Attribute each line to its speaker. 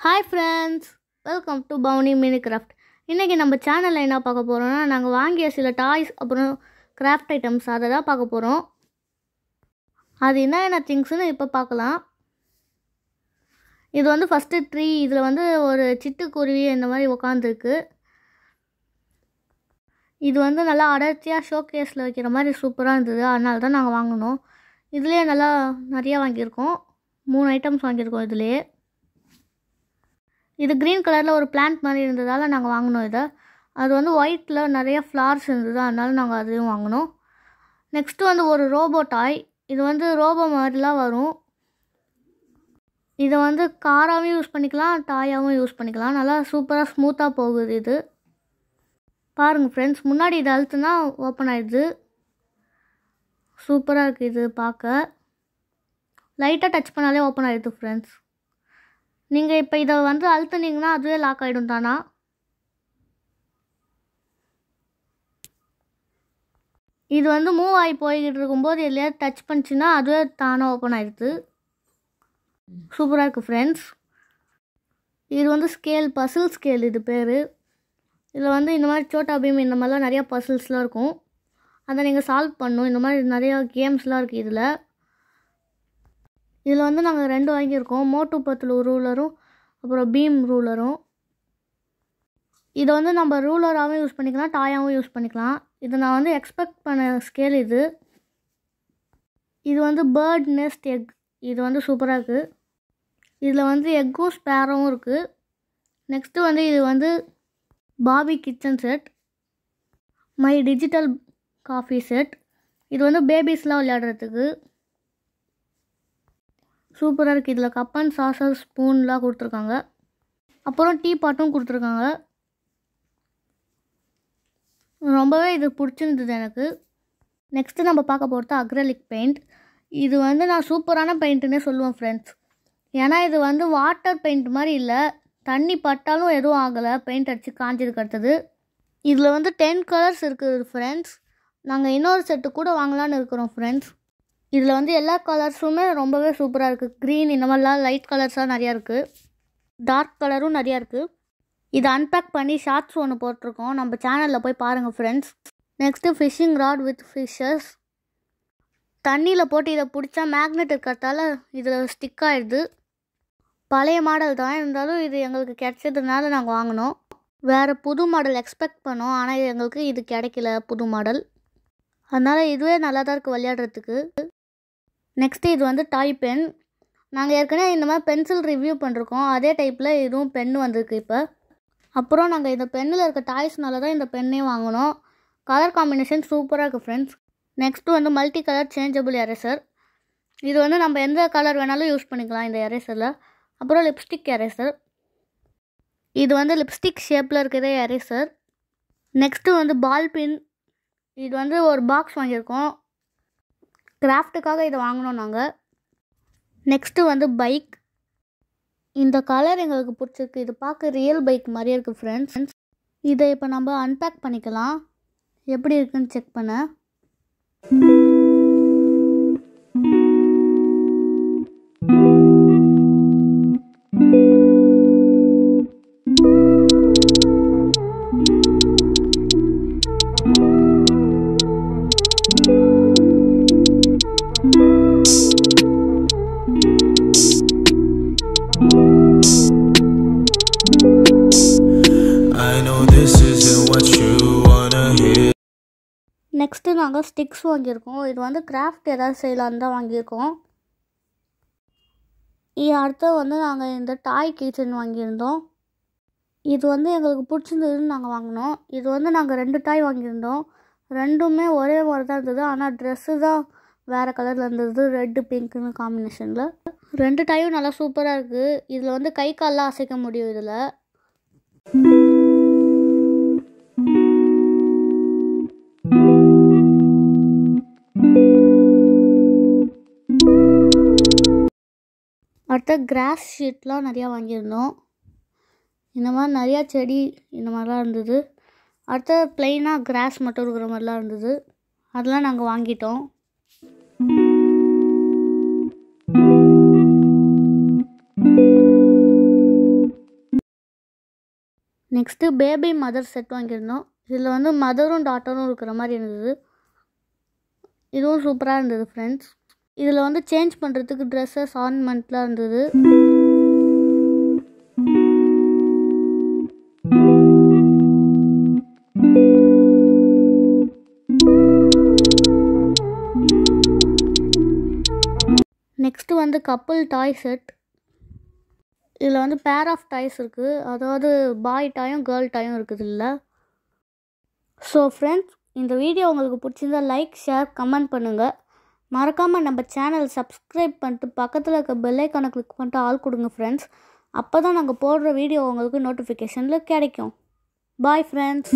Speaker 1: Hi friends welcome to Pavuni mini craft இன்றைக்கி நம்ம சேனலில் என்ன பார்க்க போகிறோம்னா நாங்கள் வாங்கிய சில டாய்ஸ் அப்புறம் கிராஃப்ட் ஐட்டம்ஸ் அதை தான் பார்க்க போகிறோம் அது என்னென்ன திங்ஸ்னு இப்போ பார்க்கலாம். இது வந்து ஃபஸ்ட்டு ட்ரீ இதில் வந்து ஒரு சிட்டுக்குருவி இந்த மாதிரி உக்காந்துருக்கு. இது வந்து நல்லா அடர்த்தியாக ஷோகேஸில் வைக்கிற மாதிரி சூப்பராக இருந்தது. அதனால தான் நாங்கள் வாங்கினோம். இதுலேயே நல்லா நிறையா வாங்கியிருக்கோம். மூணு ஐட்டம்ஸ் வாங்கியிருக்கோம் இதுலேயே. இது க்ரீன் கலரில் ஒரு பிளான்ட் மாதிரி இருந்ததால் நாங்கள் வாங்கினோம் இதை. அது வந்து ஒயிட்டில் நிறைய ஃப்ளார்ஸ் இருந்தது அதனால் நாங்கள் அதையும் வாங்கினோம். நெக்ஸ்ட்டு வந்து ஒரு ரோபோ டாய் இது வந்து ரோபோ மாதிரிலாம் வரும். இதை வந்து காராகவும் யூஸ் பண்ணிக்கலாம் டாயாகவும் யூஸ் பண்ணிக்கலாம். நல்லா சூப்பராக ஸ்மூத்தாக போகுது இது. பாருங்கள் ஃப்ரெண்ட்ஸ் முன்னாடி இது அழுத்துனா ஓப்பன் ஆயிடுது. சூப்பராக இருக்குது இது பார்க்க. லைட்டாக டச் பண்ணாலே ஓப்பன் ஆகிடுது ஃப்ரெண்ட்ஸ் நீங்கள் இப்போ இதை வந்து அழுத்துனீங்கன்னா அதுவே லாக் ஆகிடும் தானா? இது வந்து மூவ் ஆகி போய்கிட்டு இருக்கும்போது எதுலையாவது டச் பண்ணிச்சுன்னா அதுவே தானாக ஓப்பன் ஆகிடுது சூப்பராக இருக்குது ஃப்ரெண்ட்ஸ் இது வந்து ஸ்கேல் பசில் ஸ்கேல் இது பேர். இதில் வந்து இந்த மாதிரி சோட்டா பீம் இந்த மாதிரிலாம் நிறையா பசில்ஸ்லாம் இருக்கும். அதை நீங்கள் சால்வ் பண்ணும் இந்த மாதிரி நிறையா கேம்ஸ்லாம் இருக்குது இதில். இதில் வந்து நாங்கள் ரெண்டு வாங்கியிருக்கோம். மோட்டு பத்தில் ரூலரும் அப்புறம் பீம் ரூலரும். இதை வந்து நம்ம ரூலராகவும் யூஸ் பண்ணிக்கலாம் டாயாகவும் யூஸ் பண்ணிக்கலாம். இது நான் வந்து எக்ஸ்பெக்ட் பண்ண ஸ்கேல் இது. இது வந்து பேர்ட் நெஸ்ட் எக். இது வந்து சூப்பராக இருக்குது இதில் வந்து எக்கும் ஸ்பேரவும் இருக்குது நெக்ஸ்ட்டு வந்து இது வந்து Bobby kitchen set. My digital coffee set. இது வந்து பேபிஸ்லாம் விளையாடுறதுக்கு. சூப்பராக இருக்குது இதில் கப் அண்ட் சாசர் ஸ்பூன்லாம் கொடுத்துருக்காங்க. அப்புறம் டீ பாட்டும் கொடுத்துருக்காங்க. ரொம்பவே இது பிடிச்சிருந்தது எனக்கு. நெக்ஸ்ட்டு நம்ம பார்க்க போகிறது அக்ரலிக் பெயிண்ட் இது வந்து நான் சூப்பரான பெயிண்ட்டுன்னே சொல்லுவேன் ஃப்ரெண்ட்ஸ் ஏன்னா இது வந்து வாட்டர் பெயிண்ட் மாதிரி இல்லை. தண்ணி பட்டாலும் எதுவும் ஆகலை. பெயிண்ட் அடித்து காஞ்சதுக்கு அடுத்தது இதில் வந்து டென் கலர்ஸ் இருக்குது ஃப்ரெண்ட்ஸ் நாங்கள் இன்னொரு செட்டு கூட வாங்கலான்னு இருக்கிறோம் ஃப்ரெண்ட்ஸ் இதில் வந்து எல்லா கலர்ஸுமே ரொம்பவே சூப்பராக இருக்குது க்ரீன் இந்த மாதிரிலாம் லைட் கலர்ஸாக நிறையா இருக்குது டார்க் கலரும் நிறையா இருக்குது இதை அன்பேக் பண்ணி ஷார்ட்ஸ் ஒன்று போட்டிருக்கோம். நம்ம சேனலில் போய் பாருங்கள் friends next fishing rod with fishes தண்ணியில் போட்டு இதை பிடிச்சா மேக்னெட் இருக்கிறதால இதில் ஸ்டிக் ஆகிடுது பழைய மாடல் தான். இருந்தாலும் இது எங்களுக்கு கிடைச்சதுனால நாங்கள் வாங்கினோம். வேறு புது மாடல் எக்ஸ்பெக்ட் பண்ணோம். ஆனால் எங்களுக்கு இது கிடைக்கல புது மாடல் அதனால் இதுவே நல்லா தான் இருக்குது விளையாடுறதுக்கு. நெக்ஸ்ட்டு இது வந்து டாய் பென் நாங்கள் ஏற்கனவே இந்த மாதிரி பென்சில் ரிவ்யூ பண்ணிருக்கோம். அதே டைப்பில் இதுவும் பென் வந்திருக்கு இப்போ. அப்புறம் நாங்கள் இந்த பென்னில் இருக்க டாய்ஸ்னால தான் இந்த பென்னே வாங்கினோம். கலர் காம்பினேஷன் சூப்பராக இருக்குது ஃப்ரெண்ட்ஸ் நெக்ஸ்ட்டு வந்து மல்டி கலர் சேஞ்சபிள் எரேசர் இது வந்து நம்ம எந்த கலர் வேணாலும் யூஸ் பண்ணிக்கலாம் இந்த எரேசரில் அப்புறம் லிப்ஸ்டிக் எரேசர் இது வந்து லிப்ஸ்டிக் ஷேப்பில் இருக்கிற எரேசர் நெக்ஸ்ட்டு வந்து பால் பின் இது வந்து ஒரு பாக்ஸ் வாங்கியிருக்கோம். கிராஃப்ட்டுக்காக இதை வாங்கினோம் நாங்கள் நெக்ஸ்ட்டு வந்து பைக். இந்த கலர் எங்களுக்கு பிடிச்சிருக்கு. இது பார்க்க ரியல் பைக் மாதிரியே இருக்குது ஃப்ரெண்ட்ஸ் இதை இப்போ நம்ம அன்பேக் பண்ணிக்கலாம். எப்படி இருக்குன்னு செக் பண்ண. நெக்ஸ்ட்டு நாங்கள் ஸ்டிக்ஸ் வாங்கியிருக்கோம். இது வந்து கிராஃப்ட் ஏதாவது செய்யலான்னு தான் வாங்கியிருக்கோம். இது அடுத்து வந்து நாங்கள் இந்த டாய் கிச்சன் வாங்கியிருந்தோம். இது வந்து எங்களுக்கு பிடிச்சிருந்ததுன்னு நாங்கள் வாங்கினோம். இது வந்து நாங்கள் ரெண்டு டாய் வாங்கியிருந்தோம். ரெண்டுமே ஒரே மாதிரி தான் இருந்தது. ஆனால் ட்ரெஸ்ஸு தான் வேறு கலரில் இருந்தது. ரெட்டு பிங்க்குன்னு காம்பினேஷனில் ரெண்டு டாயும் நல்லா சூப்பராக இருக்குது இதில் வந்து கை காலெலாம் அசைக்க முடியும் இதில். அடுத்த கிராஸ் ஷீட்லாம் நிறையா வாங்கியிருந்தோம். இந்த மாதிரி நிறையா செடி இந்த மாதிரிலாம் இருந்தது. அடுத்த ப்ளைனாக கிராஸ் மட்டும் இருக்கிற மாதிரிலாம் இருந்தது. அதெல்லாம் நாங்கள் வாங்கிட்டோம். நெக்ஸ்ட்டு பேபி மதர் செட் வாங்கியிருந்தோம். இதில் வந்து மதரும் டாட்டரும் இருக்கிற மாதிரி இருந்தது. இதுவும் சூப்பராக இருந்தது ஃப்ரெண்ட்ஸ் இதில் வந்து சேஞ்ச் பண்ணுறதுக்கு ட்ரெஸ்ஸஸ் ஆர்னமெண்ட்லாம் இருந்தது. நெக்ஸ்ட்டு வந்து கப்புள் டாய் செட் இதில் வந்து பேர் ஆஃப் டாய்ஸ் இருக்குது அதாவது பாய் டாயும் கேர்ள் டாயும் இருக்குது இல்லை. ஸோ ஃப்ரெண்ட்ஸ் இந்த வீடியோ உங்களுக்கு பிடிச்சிருந்தா லைக் ஷேர் கமெண்ட் பண்ணுங்கள் மறக்காமல் நம்ம சேனல் சப்ஸ்கிரைப் பண்ணிட்டு பக்கத்தில் இருக்க பெல்லைக்கானை கிளிக் பண்ணிட்டு ஆள் கொடுங்க ஃப்ரெண்ட்ஸ் அப்போ தான் நாங்கள் போடுற வீடியோ உங்களுக்கு நோட்டிஃபிகேஷனில் கிடைக்கும். Bye friends